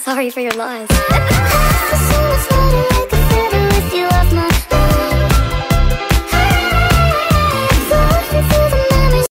sorry for your loss.